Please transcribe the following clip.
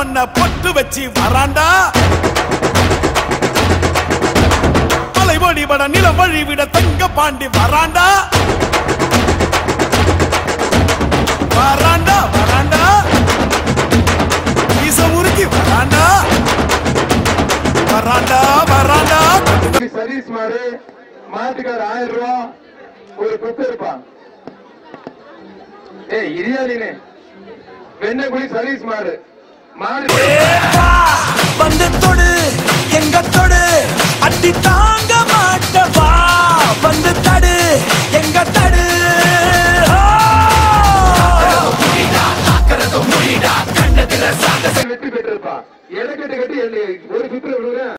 வச்சு வராண்டா? மலை வழிபட நிலம் வழிவிட தங்க பாண்டி வராண்டா? வராண்டா வராண்டா? மீச முறுக்கி வராண்டா? வராண்டா வராண்டா? சதீஷ் மாடு மாட்டுக்கார ஆயிரம் ரூபா ஒரு குத்து இருப்பான் ஏய் இரியாலினே வெண்ணக்குழி சதீஷ் மாறு வந்து தொடு எங்க தொடு அட்டி தாங்க மாட்டவா? வந்து தடு எங்க தடு? வெற்றி பெற்றிருப்பா. எதை கட்டி ஒரு